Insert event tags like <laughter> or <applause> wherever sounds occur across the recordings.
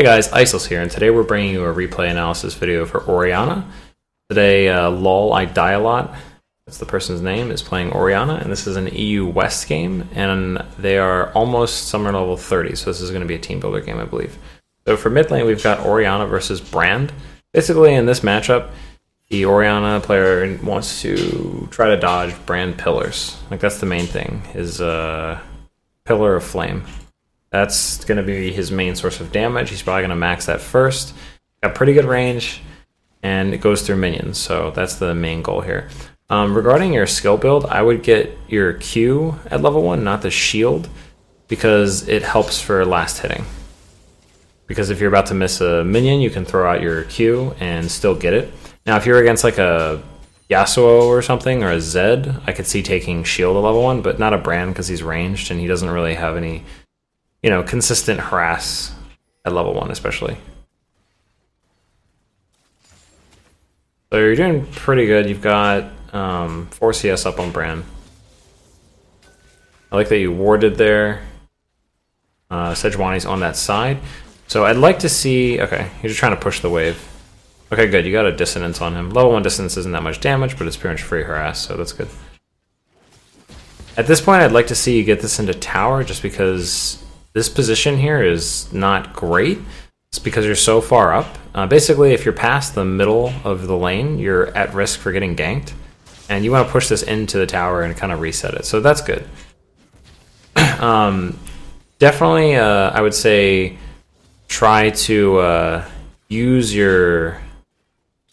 Hey guys, Icelus here, and today we're bringing you a replay analysis video for Orianna. Today, uh, lol, I die a lot. That's the person's name, is playing Orianna, and this is an EU West game, and they are almost summoner level 30, so this is going to be a team builder game, I believe. So for mid lane, we've got Orianna versus Brand. Basically, in this matchup, the Orianna player wants to try to dodge Brand pillars. Like that's the main thing, is uh, pillar of flame. That's going to be his main source of damage. He's probably going to max that first. Got pretty good range, and it goes through minions, so that's the main goal here. Um, regarding your skill build, I would get your Q at level 1, not the shield, because it helps for last hitting. Because if you're about to miss a minion, you can throw out your Q and still get it. Now, if you're against like a Yasuo or something, or a Zed, I could see taking shield at level 1, but not a Brand because he's ranged and he doesn't really have any, you know, consistent harass at level 1 especially. So you're doing pretty good. You've got um, 4 CS up on Brand. I like that you warded there. Uh, Sejuani's on that side. So I'd like to see... Okay, you're just trying to push the wave. Okay, good. You got a dissonance on him. Level 1 dissonance isn't that much damage, but it's pretty much free harass, so that's good. At this point, I'd like to see you get this into tower, just because this position here is not great. It's because you're so far up. Uh, basically, if you're past the middle of the lane, you're at risk for getting ganked and you want to push this into the tower and kind of reset it. So that's good. <clears throat> um, definitely, uh, I would say try to uh, use your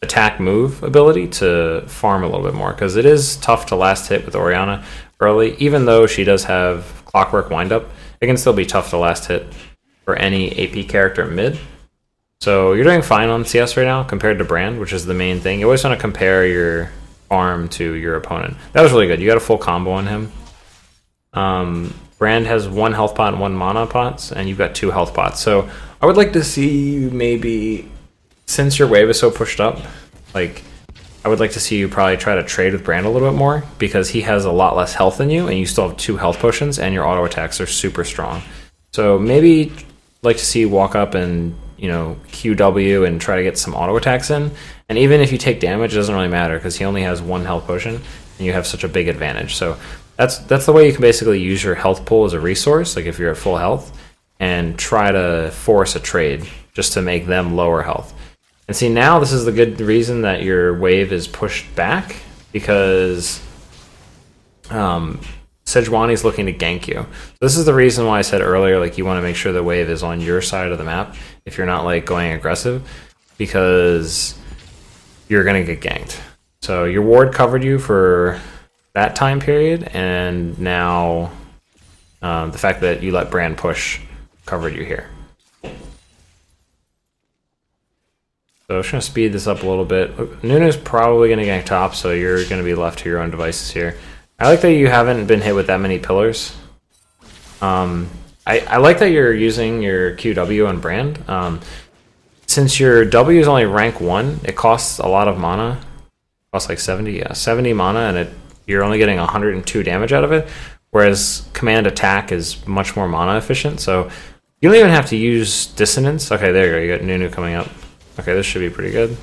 attack move ability to farm a little bit more because it is tough to last hit with Orianna early. Even though she does have Clockwork Windup, it can still be tough to last hit for any AP character mid. So you're doing fine on CS right now compared to Brand, which is the main thing. You always want to compare your arm to your opponent. That was really good. You got a full combo on him. Um, Brand has one health pot and one mana pots, and you've got two health pots. So I would like to see maybe, since your wave is so pushed up, like I would like to see you probably try to trade with Brand a little bit more because he has a lot less health than you, and you still have two health potions, and your auto attacks are super strong. So maybe like to see you walk up and you know QW and try to get some auto attacks in, and even if you take damage, it doesn't really matter because he only has one health potion, and you have such a big advantage. So that's that's the way you can basically use your health pool as a resource. Like if you're at full health, and try to force a trade just to make them lower health. And see now this is the good reason that your wave is pushed back because um, Sejuani's looking to gank you. So this is the reason why I said earlier, like you want to make sure the wave is on your side of the map if you're not like going aggressive, because you're going to get ganked. So your ward covered you for that time period, and now um, the fact that you let Brand push covered you here. So I'm just going to speed this up a little bit. Nunu's probably going to gank top, so you're going to be left to your own devices here. I like that you haven't been hit with that many pillars. Um, I, I like that you're using your QW and Brand. Um, since your W is only rank one, it costs a lot of mana. It costs like 70, yeah, 70 mana, and it you're only getting 102 damage out of it. Whereas command attack is much more mana efficient, so you don't even have to use dissonance. Okay, there you go. You got Nunu coming up. Okay, this should be pretty good.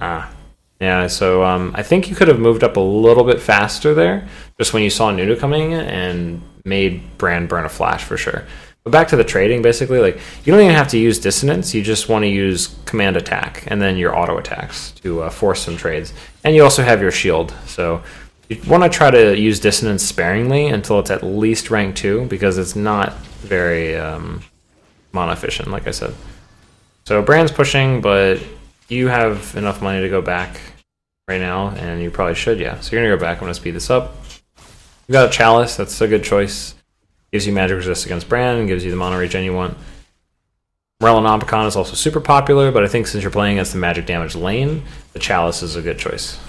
Ah, yeah. So um, I think you could have moved up a little bit faster there, just when you saw Nunu coming and made Brand burn a flash for sure. But back to the trading, basically, like you don't even have to use dissonance. You just want to use command attack and then your auto attacks to uh, force some trades. And you also have your shield. So you want to try to use dissonance sparingly until it's at least rank two because it's not very um, mana efficient, like I said. So Brand's pushing, but you have enough money to go back right now, and you probably should, yeah. So you're gonna go back. I'm gonna speed this up. You got a chalice. That's a good choice. Gives you magic resist against Brand and gives you the mana regen you want. Morellonomicon is also super popular, but I think since you're playing against the magic damage lane, the Chalice is a good choice.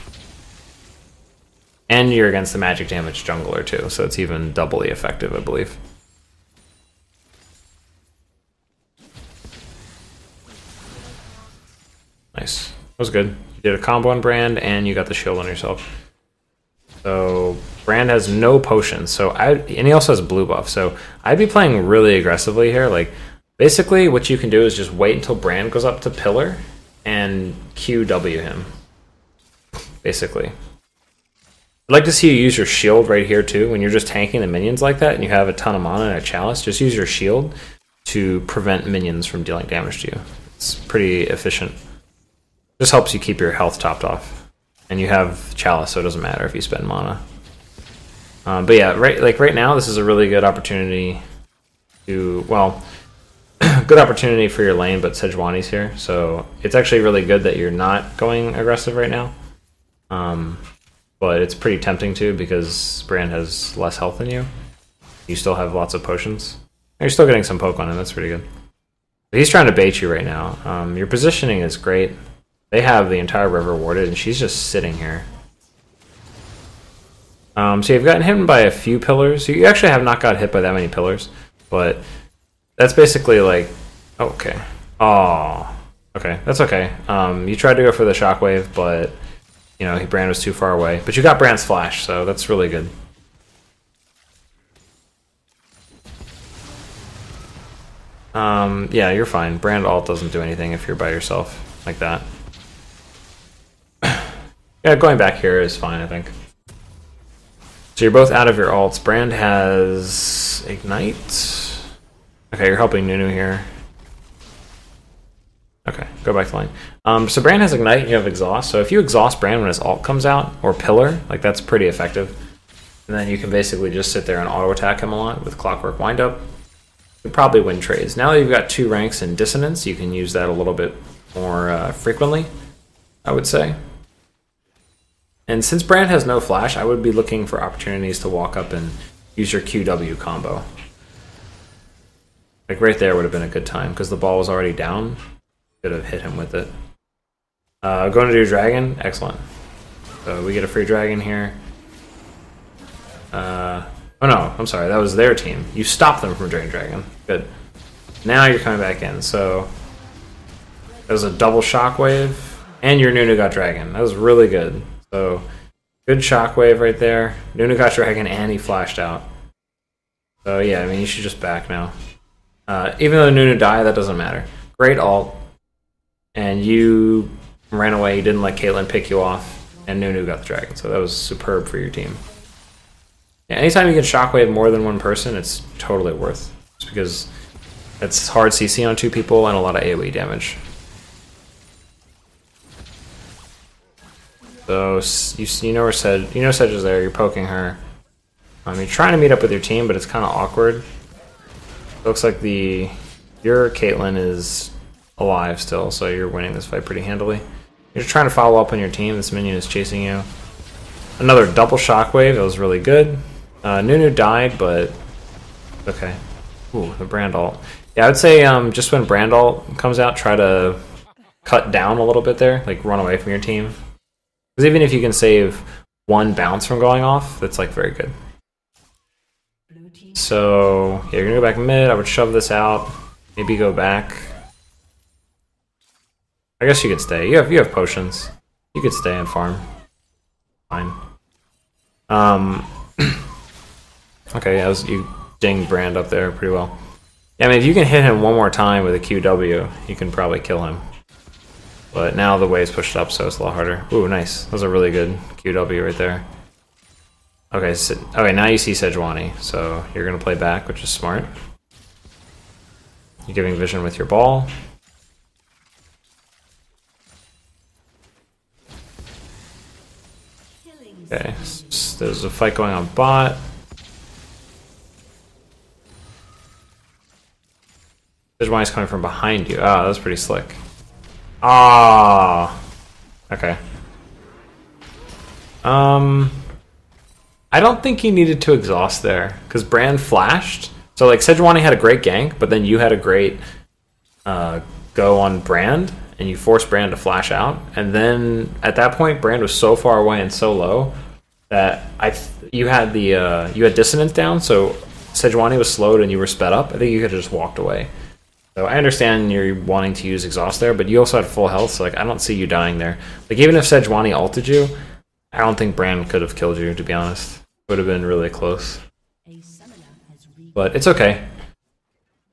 And you're against the magic damage jungler too, so it's even doubly effective, I believe. Nice. That was good. You did a combo on Brand, and you got the shield on yourself. So Brand has no potions, so I and he also has blue buff. So I'd be playing really aggressively here. Like basically, what you can do is just wait until Brand goes up to pillar and QW him. Basically, I'd like to see you use your shield right here too. When you're just tanking the minions like that, and you have a ton of mana and a chalice, just use your shield to prevent minions from dealing damage to you. It's pretty efficient. Just helps you keep your health topped off, and you have chalice, so it doesn't matter if you spend mana. Um, but yeah, right like right now, this is a really good opportunity to well, <coughs> good opportunity for your lane, but Sejuani's here, so it's actually really good that you're not going aggressive right now. Um, but it's pretty tempting too because Brand has less health than you. You still have lots of potions. And You're still getting some poke on him. That's pretty good. But he's trying to bait you right now. Um, your positioning is great. They have the entire river warded, and she's just sitting here. Um, so you've gotten hit by a few pillars. You actually have not got hit by that many pillars, but that's basically like, okay. Oh, okay, that's okay. Um, you tried to go for the shockwave, but you know Brand was too far away. But you got Brand's flash, so that's really good. Um, yeah, you're fine. Brand ult doesn't do anything if you're by yourself like that. Yeah, going back here is fine, I think. So you're both out of your ults. Brand has Ignite. Okay, you're helping Nunu here. Okay, go back to lane. Um, so Brand has Ignite and you have Exhaust. So if you exhaust Brand when his ult comes out, or Pillar, like that's pretty effective. And then you can basically just sit there and auto attack him a lot with Clockwork Windup. You probably win trades. Now that you've got two ranks in Dissonance, you can use that a little bit more uh, frequently, I would say. And since Brand has no flash, I would be looking for opportunities to walk up and use your QW combo. Like right there would have been a good time because the ball was already down. Could have hit him with it. Uh, going to do dragon, excellent. So we get a free dragon here. Uh, oh no, I'm sorry, that was their team. You stopped them from doing dragon. Good. Now you're coming back in. So that was a double shockwave, and your Nunu got dragon. That was really good. So good shockwave right there. Nunu got Dragon and he flashed out. So yeah, I mean you should just back now. Uh, even though Nunu died, that doesn't matter. Great ult. And you ran away, you didn't let Caitlyn pick you off, and Nunu got the dragon. So that was superb for your team. Yeah, anytime you can shockwave more than one person, it's totally worth. Just because it's hard CC on two people and a lot of AoE damage. So you you know where Sedge you know Sedge is there. You're poking her. Um, you're trying to meet up with your team, but it's kind of awkward. Looks like the your Caitlyn is alive still, so you're winning this fight pretty handily. You're trying to follow up on your team. This minion is chasing you. Another double shockwave. That was really good. Uh, Nunu died, but okay. Ooh, the Brand ult. Yeah, I would say um, just when Brand ult comes out, try to cut down a little bit there, like run away from your team. Because even if you can save one bounce from going off, that's like very good. So yeah, you're gonna go back mid. I would shove this out. Maybe go back. I guess you could stay. You have you have potions. You could stay and farm. Fine. Um. <clears throat> okay, yeah, was, you ding Brand up there pretty well. Yeah, I mean, if you can hit him one more time with a QW, you can probably kill him. But now the wave's pushed up, so it's a lot harder. Ooh, nice. That was a really good QW right there. Okay, so, okay, now you see Sejuani, so you're going to play back, which is smart. You're giving vision with your ball. Okay, so there's a fight going on bot. Sejuani's coming from behind you. Ah, oh, that's pretty slick. Ah. Okay. Um. I don't think he needed to exhaust there because Brand flashed. So like Sejuani had a great gank, but then you had a great uh, go on Brand, and you forced Brand to flash out. And then at that point, Brand was so far away and so low that I you had the uh, you had dissonance down. So Sejuani was slowed and you were sped up. I think you could have just walked away. So I understand you're wanting to use exhaust there, but you also had full health, so like I don't see you dying there. Like even if Sejuani ulted you, I don't think Brand could have killed you, to be honest. Would have been really close. But it's okay.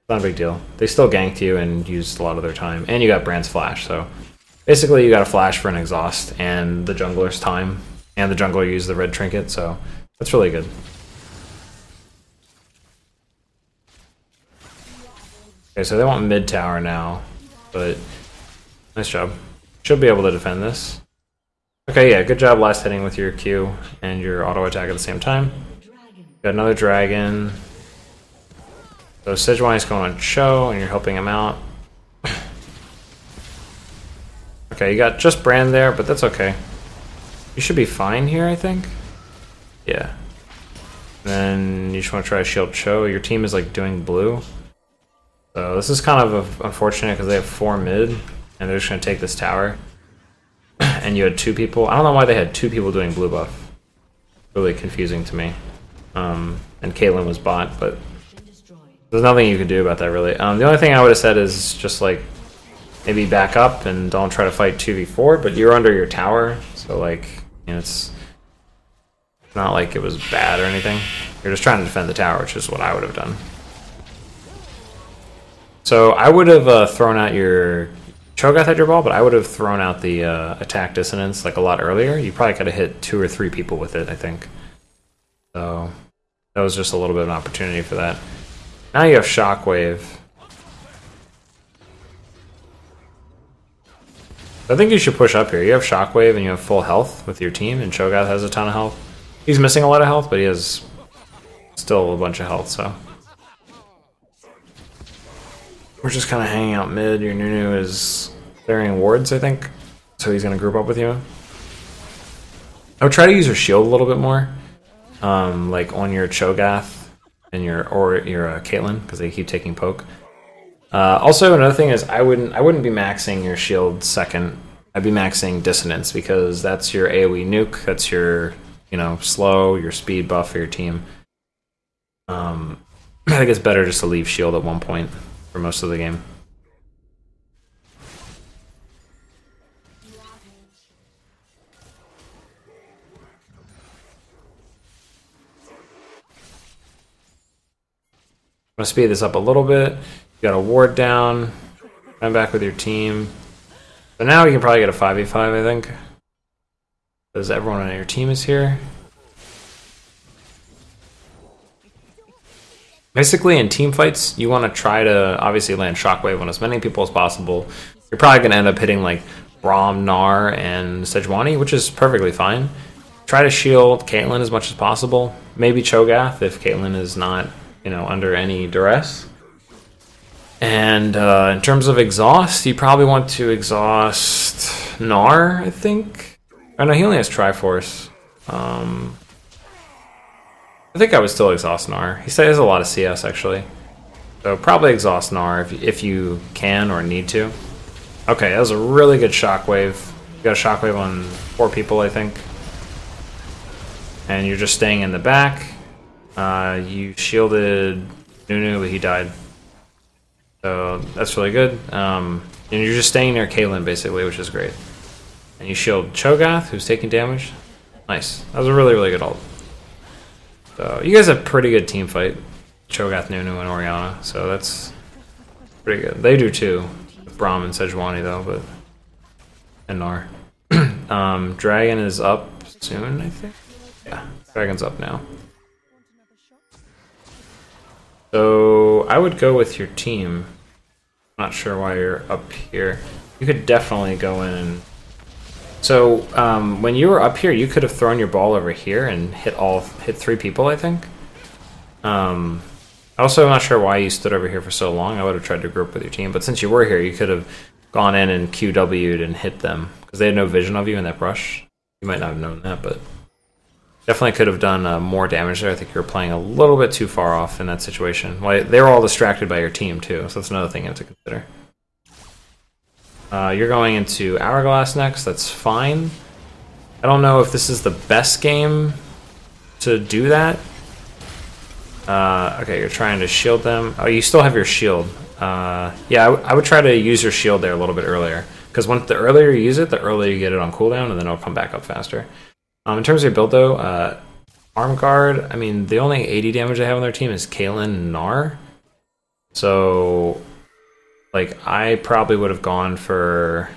Not a big deal. They still ganked you and used a lot of their time. And you got Brand's Flash, so basically you got a Flash for an exhaust and the jungler's time. And the jungler used the red trinket, so that's really good. Okay, so they want mid tower now, but nice job. Should be able to defend this. Okay, yeah, good job last hitting with your Q and your auto attack at the same time. Got another dragon. So Sejuani's going on Cho, and you're helping him out. <laughs> okay, you got just Brand there, but that's okay. You should be fine here, I think. Yeah. Then you just want to try shield Cho. Your team is like doing blue. So this is kind of unfortunate because they have four mid, and they're just going to take this tower. <clears throat> and you had two people. I don't know why they had two people doing blue buff. Really confusing to me. Um, and Caitlyn was bot, but there's nothing you could do about that really. Um, the only thing I would have said is just like maybe back up and don't try to fight 2v4, but you're under your tower, so like you know, it's not like it was bad or anything. You're just trying to defend the tower, which is what I would have done. So I would have uh, thrown out your Cho'Gath at your ball, but I would have thrown out the uh, attack dissonance like a lot earlier. You probably could have hit two or three people with it, I think. So that was just a little bit of an opportunity for that. Now you have Shockwave. I think you should push up here. You have Shockwave and you have full health with your team, and Cho'Gath has a ton of health. He's missing a lot of health, but he has still a bunch of health, so... We're just kind of hanging out mid. Your Nunu is clearing wards, I think. So he's going to group up with you. I would try to use your shield a little bit more. Um, like on your Cho'Gath and your or your uh, Caitlyn, because they keep taking poke. Uh, also, another thing is I wouldn't I wouldn't be maxing your shield second. I'd be maxing dissonance because that's your AOE nuke. That's your you know slow, your speed buff for your team. Um, <clears throat> I think it's better just to leave shield at one point for most of the game. I'm gonna speed this up a little bit. You got a ward down. I'm back with your team. So now we can probably get a 5v5, I think. Because everyone on your team is here. Basically, in team fights, you want to try to obviously land Shockwave on as many people as possible. You're probably going to end up hitting like Braum, Gnar, and Sejuani, which is perfectly fine. Try to shield Caitlyn as much as possible. Maybe Cho'Gath if Caitlyn is not, you know, under any duress. And uh, in terms of exhaust, you probably want to exhaust Gnar, I think. Oh no, he only has Triforce. Um, I think I would still exhaust Gnar. He says a lot of CS actually. So probably exhaust Gnar if, if you can or need to. Okay, that was a really good shockwave. You got a shockwave on four people, I think. And you're just staying in the back. Uh, you shielded Nunu, but he died. So that's really good. Um, and you're just staying near Caitlyn, basically, which is great. And you shield Cho'Gath, who's taking damage. Nice. That was a really, really good ult. So you guys have pretty good team fight. Cho'Gath, Nunu, and Orianna. So that's pretty good. They do too. With Braum and Sejuani though, but and Gnar. <clears throat> um, Dragon is up soon, I think. Yeah, Dragon's up now. So I would go with your team. Not sure why you're up here. You could definitely go in and so um, when you were up here, you could have thrown your ball over here and hit all hit three people. I think. Um, also, I'm not sure why you stood over here for so long. I would have tried to group with your team, but since you were here, you could have gone in and QW'd and hit them because they had no vision of you in that brush. You might not have known that, but definitely could have done uh, more damage there. I think you were playing a little bit too far off in that situation. Well, they were all distracted by your team too, so that's another thing you have to consider. Uh, you're going into Hourglass next, that's fine. I don't know if this is the best game to do that. Uh, okay, you're trying to shield them. Oh, you still have your shield. Uh, yeah, I, would try to use your shield there a little bit earlier. Because once the earlier you use it, the earlier you get it on cooldown, and then it'll come back up faster. Um, in terms of your build, though, uh, Arm guard, I mean, the only AD damage they have on their team is Caitlyn and Gnar. So, like, I probably would have gone for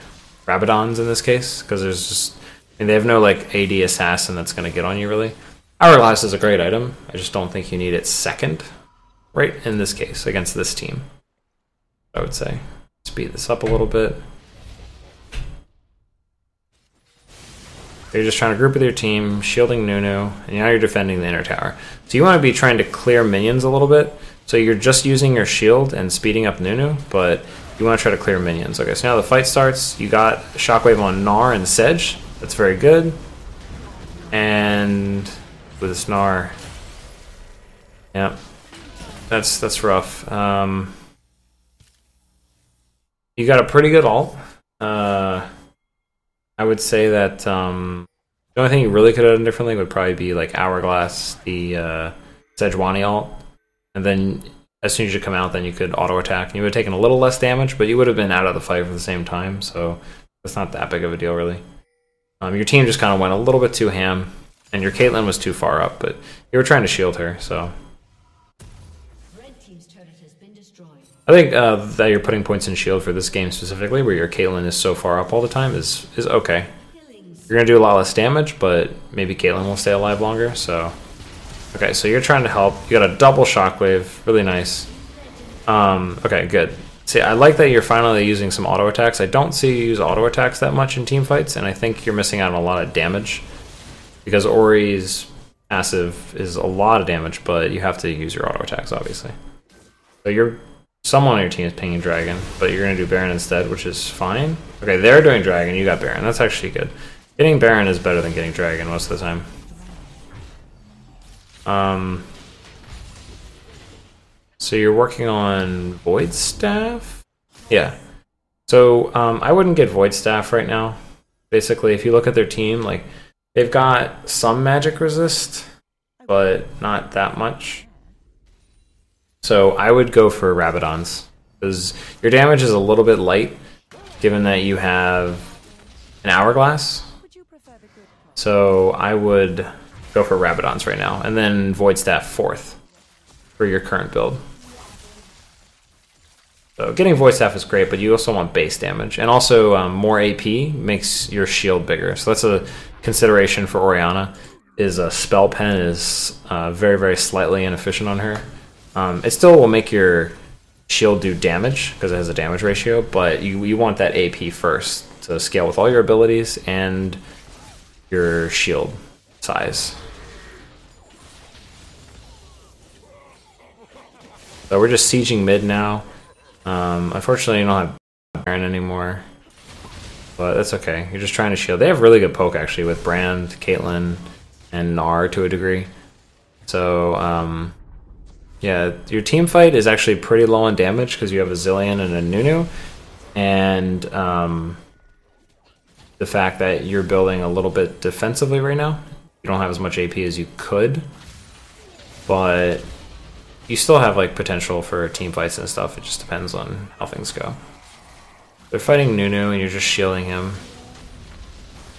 Rabadons in this case, because there's just, mean, they have no, like, AD assassin that's going to get on you, really. Hourglass is a great item. I just don't think you need it second, right in this case, against this team. I would say. Speed this up a little bit. You're just trying to group with your team, shielding Nunu, and now you're defending the inner tower. So you want to be trying to clear minions a little bit. So you're just using your shield and speeding up Nunu, but you want to try to clear minions. Okay, so now the fight starts. You got Shockwave on Gnar and Sedge. That's very good. And with this Gnar, yeah, that's that's rough. Um, you got a pretty good ult. Uh, I would say that um, the only thing you really could have done differently would probably be like Hourglass, the uh, Sejuani ult, and then as soon as you come out, then you could auto attack, and you would have taken a little less damage, but you would have been out of the fight for the same time, so it's not that big of a deal, really. Um, your team just kind of went a little bit too ham, and your Caitlyn was too far up, but you were trying to shield her, so. I think uh, that you're putting points in shield for this game specifically, where your Caitlyn is so far up all the time, is is okay. You're gonna do a lot less damage, but maybe Caitlyn will stay alive longer. So, okay, so you're trying to help. You got a double shockwave, really nice. Um, okay, good. See, I like that you're finally using some auto attacks. I don't see you use auto attacks that much in team fights, and I think you're missing out on a lot of damage because Ori's passive is a lot of damage, but you have to use your auto attacks, obviously. So you're Someone on your team is pinging Dragon, but you're going to do Baron instead, which is fine. Okay, they're doing Dragon, you got Baron. That's actually good. Getting Baron is better than getting Dragon most of the time. Um, so you're working on Void Staff? Yeah. So um, I wouldn't get Void Staff right now. Basically, if you look at their team, like they've got some magic resist, but not that much. So I would go for Rabadons because your damage is a little bit light, given that you have an Hourglass. So I would go for Rabadons right now, and then Void Staff fourth for your current build. So getting Void Staff is great, but you also want base damage, and also um, more AP makes your shield bigger. So that's a consideration for Orianna. Is a spell pen is uh, very very slightly inefficient on her. Um, it still will make your shield do damage because it has a damage ratio, but you, you want that AP first to scale with all your abilities and your shield size. So we're just sieging mid now. Um, unfortunately, you don't have Baron anymore, but that's okay. You're just trying to shield. They have really good poke actually with Brand, Caitlyn, and Gnar to a degree. So um, yeah, your team fight is actually pretty low on damage because you have a Zilean and a Nunu, and um, the fact that you're building a little bit defensively right now. You don't have as much AP as you could, but you still have like potential for team fights and stuff. It just depends on how things go. They're fighting Nunu and you're just shielding him.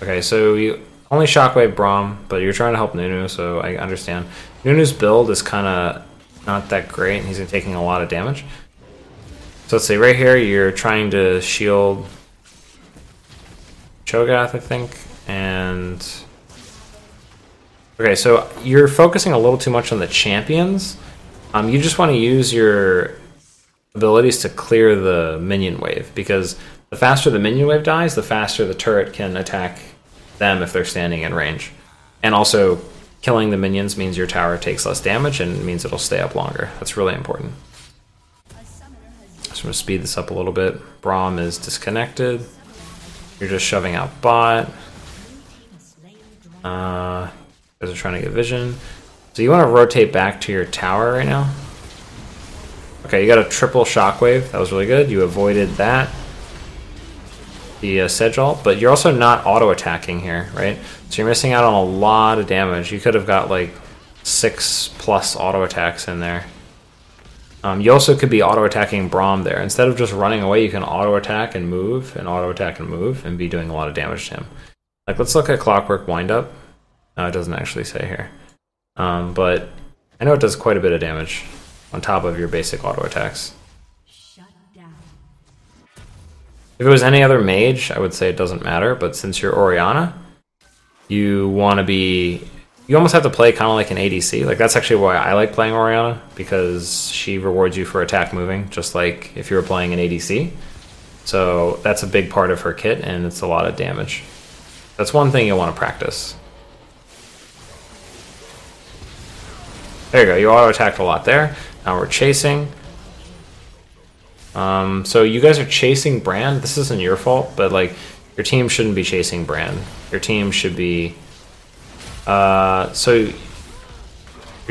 Okay, so you only shockwave Braum, but you're trying to help Nunu, so I understand. Nunu's build is kind of not that great, and he's taking a lot of damage. So let's say right here, you're trying to shield Cho'Gath, I think, and... Okay, so you're focusing a little too much on the champions. Um, you just want to use your abilities to clear the minion wave, because the faster the minion wave dies, the faster the turret can attack them if they're standing in range. And also Killing the minions means your tower takes less damage and means it'll stay up longer. That's really important. So I'm going to speed this up a little bit. Braum is disconnected. You're just shoving out bot. Uh, guys are trying to get vision. So you want to rotate back to your tower right now. Okay, you got a triple shockwave. That was really good. You avoided that the uh, but you're also not auto attacking here, right? So you're missing out on a lot of damage. You could have got like six plus auto attacks in there. Um, you also could be auto attacking Braum there. Instead of just running away, you can auto attack and move, and auto attack and move, and be doing a lot of damage to him. Like, let's look at Clockwork Windup. No, it doesn't actually say here. Um, but I know it does quite a bit of damage on top of your basic auto attacks. If it was any other mage, I would say it doesn't matter, but since you're Orianna, you want to be... You almost have to play kind of like an ADC. Like, that's actually why I like playing Orianna, because she rewards you for attack moving, just like if you were playing an ADC. So that's a big part of her kit, and it's a lot of damage. That's one thing you'll want to practice. There you go, you auto-attacked a lot there. Now we're chasing. Um, so you guys are chasing Brand. This isn't your fault, but like your team shouldn't be chasing Brand. Your team should be. Uh, so your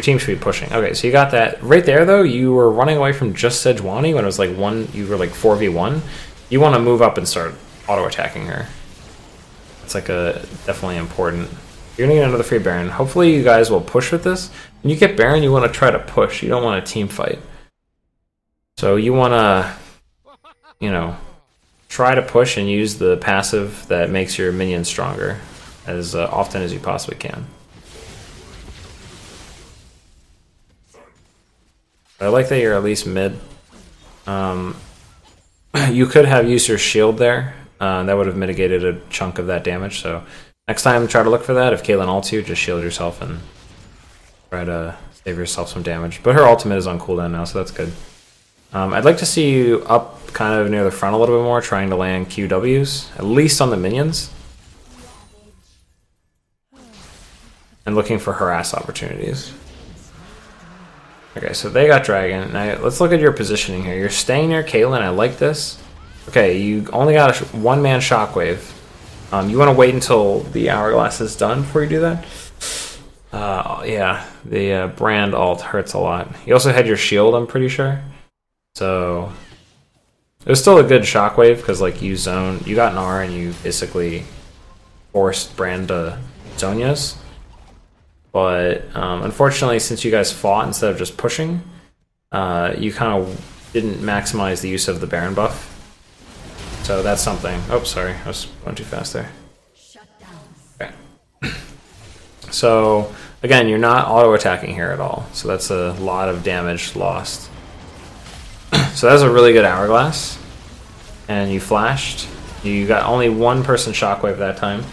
team should be pushing. Okay, so you got that right there. Though you were running away from just Sejuani when it was like one. You were like four v one. You want to move up and start auto attacking her. It's like a definitely important. You're gonna get another free Baron. Hopefully you guys will push with this. When you get Baron, you want to try to push. You don't want a team fight. So you want to, you know, try to push and use the passive that makes your minion stronger as uh, often as you possibly can. I like that you're at least mid. Um, <clears throat> you could have used your shield there. Uh, that would have mitigated a chunk of that damage. So next time, try to look for that. If Caitlyn ults you, just shield yourself and try to save yourself some damage. But her ultimate is on cooldown now, so that's good. Um, I'd like to see you up kind of near the front a little bit more, trying to land QWs, at least on the minions. And looking for harass opportunities. Okay, so they got Dragon. Now, let's look at your positioning here. You're staying near Caitlyn. I like this. Okay, you only got a one-man Shockwave. Um, you want to wait until the Hourglass is done before you do that? Uh, yeah, the uh, brand ult hurts a lot. You also had your shield, I'm pretty sure. So it was still a good shockwave because like you zone, you got an R and you basically forced Brand to Zhonya's. But um, unfortunately, since you guys fought instead of just pushing, uh, you kind of didn't maximize the use of the Baron buff. So that's something. Oh, sorry, I was going too fast there. Okay. <clears throat> So again, you're not auto attacking here at all. So that's a lot of damage lost. <clears throat> So that was a really good hourglass. And you flashed. You got only one person shockwave that time.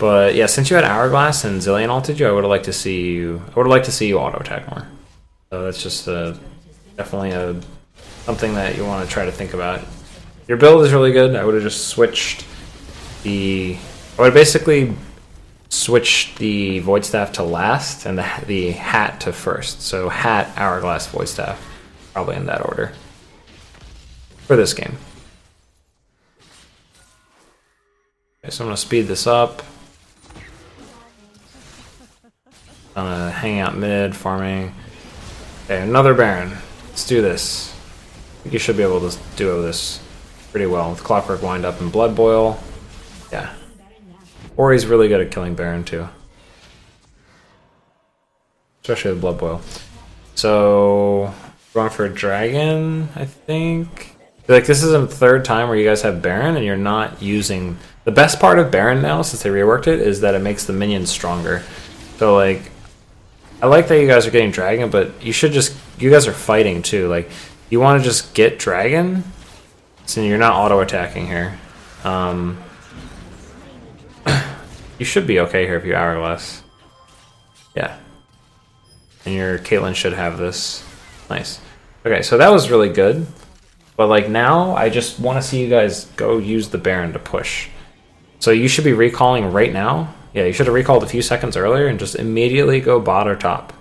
But yeah, since you had hourglass and Zilean ulted you, I would have liked to see you. I would have liked to see you auto attack more. So that's just a, definitely a something that you want to try to think about. Your build is really good. I would have just switched the. I would basically switch the void staff to last and the, the hat to first. So hat, hourglass, void staff, probably in that order for this game. Okay, so I'm gonna speed this up. I'm gonna hang out mid, farming. Okay, another Baron. Let's do this. You should be able to do this pretty well with Clockwork Wind Up and Blood Boil. Yeah, or he's really good at killing Baron too. Especially with Blood Boil. So, going for a Dragon, I think. Like, this is the third time where you guys have Baron and you're not using... The best part of Baron now, since they reworked it, is that it makes the minions stronger. So, like, I like that you guys are getting Dragon, but you should just... You guys are fighting, too. Like, you want to just get Dragon, so you're not auto-attacking here. Um, <clears throat> you should be okay here if you hourglass. Yeah. And your Caitlyn should have this. Nice. Okay, so that was really good. But like now, I just want to see you guys go use the Baron to push. So you should be recalling right now. Yeah, you should have recalled a few seconds earlier and just immediately go bot or top.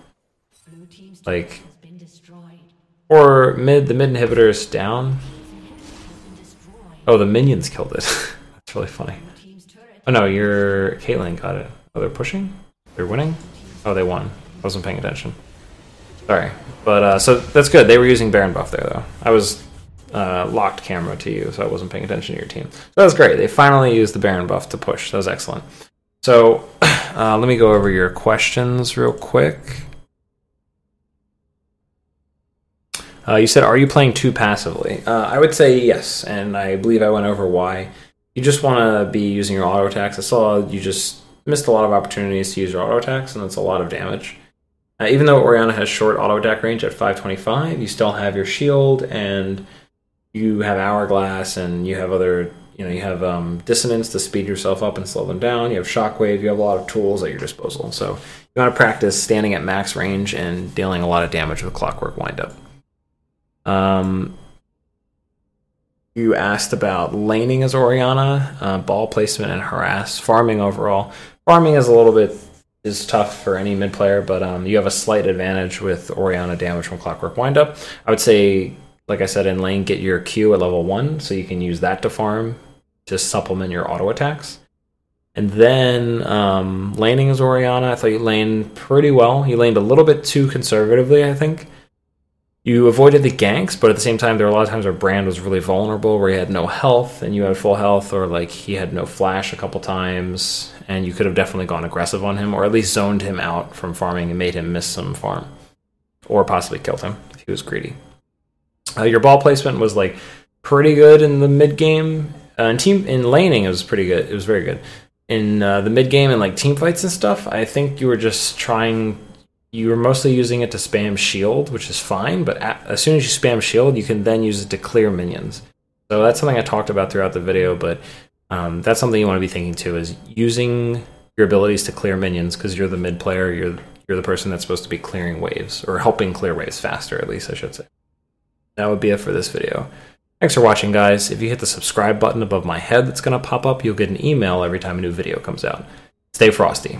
Like, or mid, the mid inhibitor is down. Oh, the minions killed it. <laughs> That's really funny. Oh no, your Caitlyn got it. Oh, they're pushing? They're winning? Oh, they won. I wasn't paying attention. Sorry. But, uh, so that's good. They were using Baron buff there, though. I was uh, locked camera to you, so I wasn't paying attention to your team. So that was great. They finally used the Baron buff to push. That was excellent. So, <clears throat> uh, let me go over your questions real quick. Uh, you said, are you playing too passively? Uh, I would say yes, and I believe I went over why you just want to be using your auto attacks. I saw you just missed a lot of opportunities to use your auto attacks, and that's a lot of damage. Uh, even though Orianna has short auto attack range at 525, you still have your shield and you have hourglass and you have other you know you have um, dissonance to speed yourself up and slow them down. You have shockwave. You have a lot of tools at your disposal. So you want to practice standing at max range and dealing a lot of damage with clockwork windup. Um, you asked about laning as Orianna, uh, ball placement and harass, farming overall. Farming is a little bit is tough for any mid player, but um, you have a slight advantage with Orianna damage from Clockwork Windup. I would say, like I said in lane, get your Q at level one, so you can use that to farm to supplement your auto attacks. And then um, laning as Orianna, I thought you laned pretty well. You laned a little bit too conservatively, I think you avoided the ganks, but at the same time, there were a lot of times where Brand was really vulnerable, where he had no health and you had full health, or like he had no flash a couple times, and you could have definitely gone aggressive on him, or at least zoned him out from farming and made him miss some farm, or possibly killed him if he was greedy. Uh, your ball placement was like pretty good in the mid game. Uh, in team in laning, it was pretty good. It was very good in uh, the mid game and like team fights and stuff. I think you were just trying you were mostly using it to spam shield, which is fine, but as soon as you spam shield, you can then use it to clear minions. So that's something I talked about throughout the video, but um, that's something you want to be thinking too is using your abilities to clear minions because you're the mid player, you're you're the person that's supposed to be clearing waves or helping clear waves faster, at least I should say. That would be it for this video. Thanks for watching, guys. If you hit the subscribe button above my head that's going to pop up, you'll get an email every time a new video comes out. Stay frosty.